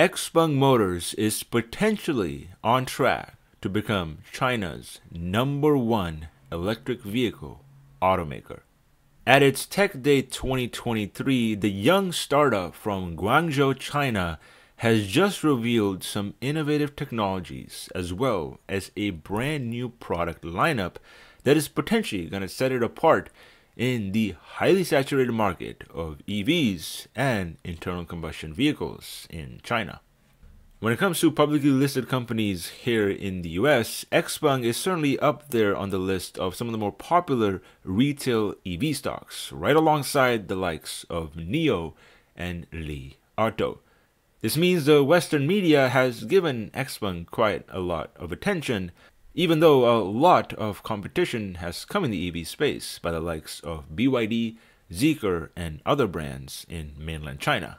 Xpeng Motors is potentially on track to become China's number one electric vehicle automaker. At its Tech Day 2023, the young startup from Guangzhou, China has just revealed some innovative technologies as well as a brand new product lineup that is potentially going to set it apart in the highly saturated market of EVs and internal combustion vehicles in China. When it comes to publicly listed companies here in the US, Xpeng is certainly up there on the list of some of the more popular retail EV stocks, right alongside the likes of NIO and Li Auto. This means the Western media has given Xpeng quite a lot of attention, even though a lot of competition has come in the EV space by the likes of BYD, Zeekr, and other brands in mainland China.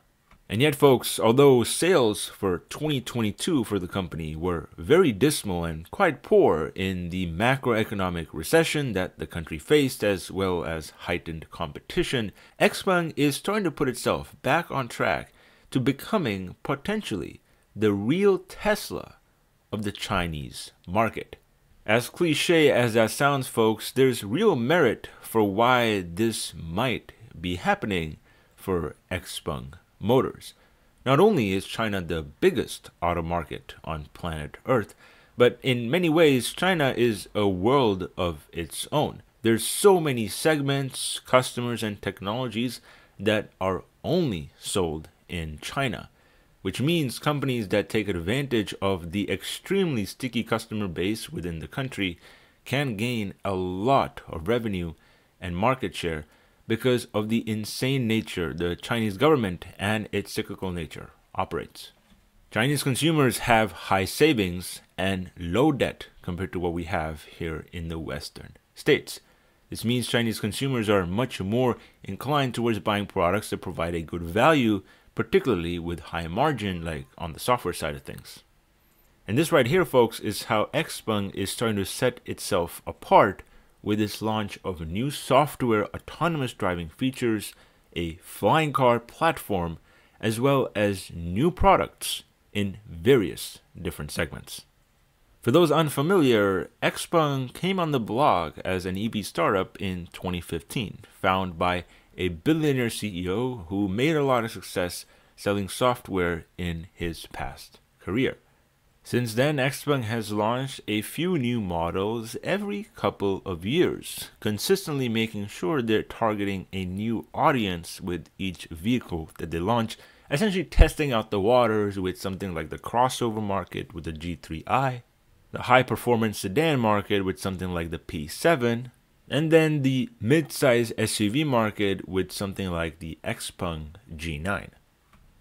And yet, folks, although sales for 2022 for the company were very dismal and quite poor in the macroeconomic recession that the country faced, as well as heightened competition, Xpeng is starting to put itself back on track to becoming potentially the real Tesla of the Chinese market. As cliche as that sounds, folks, there's real merit for why this might be happening for Xpeng motors. Not only is China the biggest auto market on planet Earth, but in many ways, China is a world of its own. There's so many segments, customers, and technologies that are only sold in China, which means companies that take advantage of the extremely sticky customer base within the country can gain a lot of revenue and market share because of the insane nature the Chinese government and its cyclical nature operates. Chinese consumers have high savings and low debt compared to what we have here in the Western states. This means Chinese consumers are much more inclined towards buying products that provide a good value, particularly with high margin, like on the software side of things. And this right here, folks, is how Xpeng is starting to set itself apart with its launch of new software autonomous driving features, a flying car platform, as well as new products in various different segments. For those unfamiliar, Xpeng came on the blog as an EV startup in 2015, founded by a billionaire CEO who made a lot of success selling software in his past career. Since then, Xpeng has launched a few new models every couple of years, consistently making sure they're targeting a new audience with each vehicle that they launch, essentially testing out the waters with something like the crossover market with the G3i, the high performance sedan market with something like the P7, and then the mid-size SUV market with something like the Xpeng G9.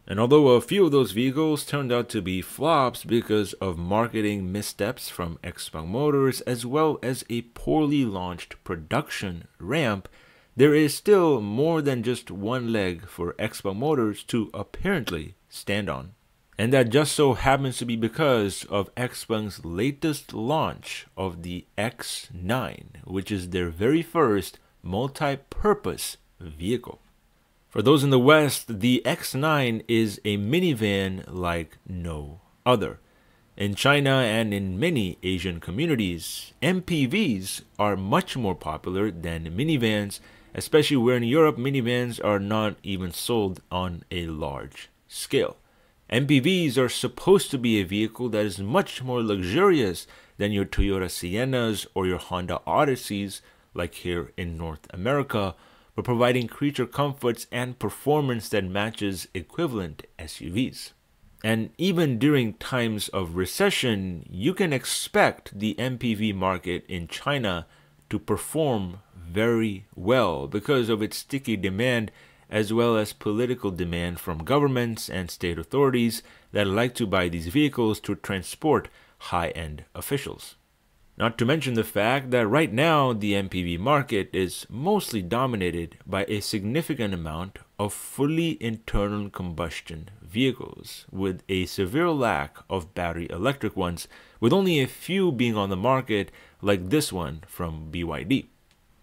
And although a few of those vehicles turned out to be flops because of marketing missteps from Xpeng Motors as well as a poorly launched production ramp, there is still more than just one leg for Xpeng Motors to apparently stand on. And that just so happens to be because of Xpeng's latest launch of the X9, which is their very first multi purpose vehicle. For those in the West, the X9 is a minivan like no other. In China and in many Asian communities, MPVs are much more popular than minivans, especially where in Europe minivans are not even sold on a large scale. MPVs are supposed to be a vehicle that is much more luxurious than your Toyota Siennas or your Honda Odysseys, like here in North America, but providing creature comforts and performance that matches equivalent SUVs. And even during times of recession, you can expect the MPV market in China to perform very well because of its sticky demand as well as political demand from governments and state authorities that like to buy these vehicles to transport high end officials. Not to mention the fact that right now the MPV market is mostly dominated by a significant amount of fully internal combustion vehicles, with a severe lack of battery electric ones, with only a few being on the market, like this one from BYD.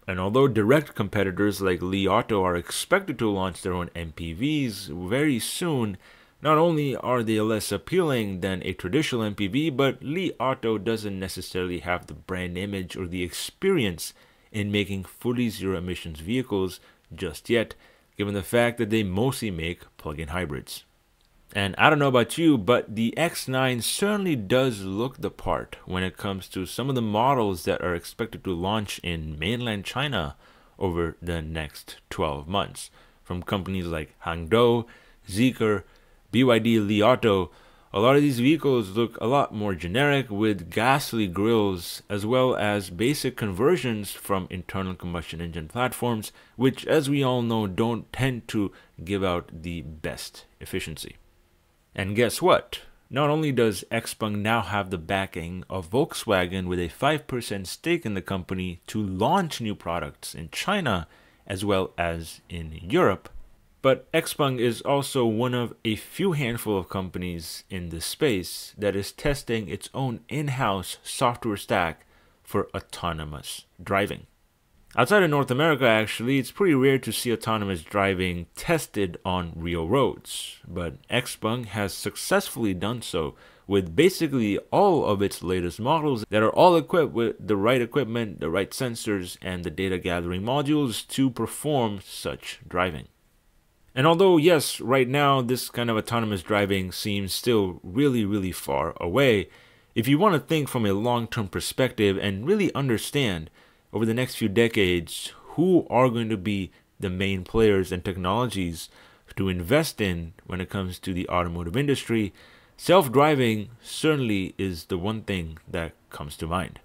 And although direct competitors like Li Auto are expected to launch their own MPVs very soon, Not only are they less appealing than a traditional MPV, but Li Auto doesn't necessarily have the brand image or the experience in making fully zero emissions vehicles just yet, given the fact that they mostly make plug in hybrids. And I don't know about you, but the X9 certainly does look the part when it comes to some of the models that are expected to launch in mainland China over the next 12 months from companies like Hangdou, Zeekr, BYD Li Auto. A lot of these vehicles look a lot more generic with ghastly grills as well as basic conversions from internal combustion engine platforms, which, as we all know, don't tend to give out the best efficiency. And guess what? Not only does XPeng now have the backing of Volkswagen with a 5% stake in the company to launch new products in China as well as in Europe, but XPeng is also one of a few handful of companies in this space that is testing its own in house software stack for autonomous driving. Outside of North America, actually, it's pretty rare to see autonomous driving tested on real roads, but XPeng has successfully done so with basically all of its latest models that are all equipped with the right equipment, the right sensors, and the data gathering modules to perform such driving. And although, yes, right now this kind of autonomous driving seems still really, really far away, if you want to think from a long term perspective and really understand over the next few decades who are going to be the main players and technologies to invest in when it comes to the automotive industry, self driving certainly is the one thing that comes to mind.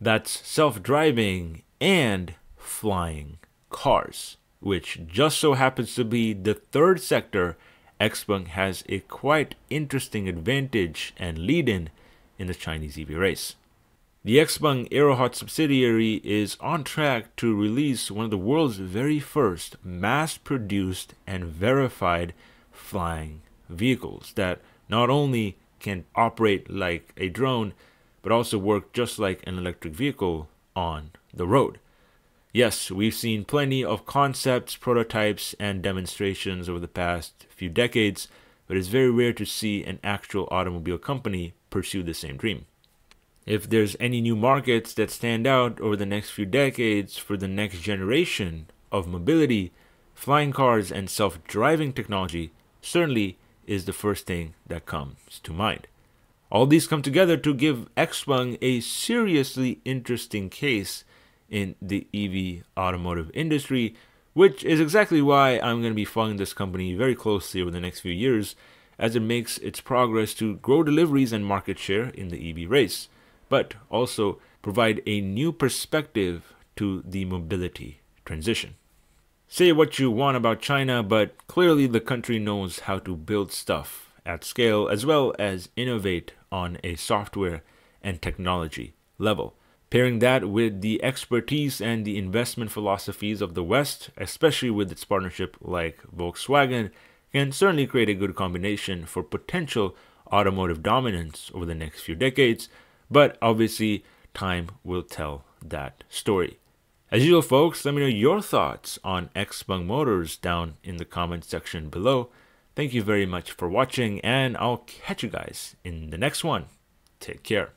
That's self driving and flying cars, which just so happens to be the third sector XPeng has a quite interesting advantage and lead in in the Chinese EV race. The XPeng AeroHT subsidiary is on track to release one of the world's very first mass produced and verified flying vehicles that not only can operate like a drone, but also work just like an electric vehicle on the road. Yes, we've seen plenty of concepts, prototypes, and demonstrations over the past few decades, but it's very rare to see an actual automobile company pursue the same dream. If there's any new markets that stand out over the next few decades for the next generation of mobility, flying cars and self driving technology certainly is the first thing that comes to mind. All these come together to give XPeng a seriously interesting case in the EV automotive industry, which is exactly why I'm going to be following this company very closely over the next few years as it makes its progress to grow deliveries and market share in the EV race but also provide a new perspective to the mobility transition. Say what you want about China, but clearly the country knows how to build stuff at scale as well as innovate on a software and technology level. Pairing that with the expertise and the investment philosophies of the West, especially with its partnership like Volkswagen, can certainly create a good combination for potential automotive dominance over the next few decades but obviously, time will tell that story. As usual, folks, let me know your thoughts on XPeng Motors down in the comment section below. Thank you very much for watching, and I'll catch you guys in the next one. Take care.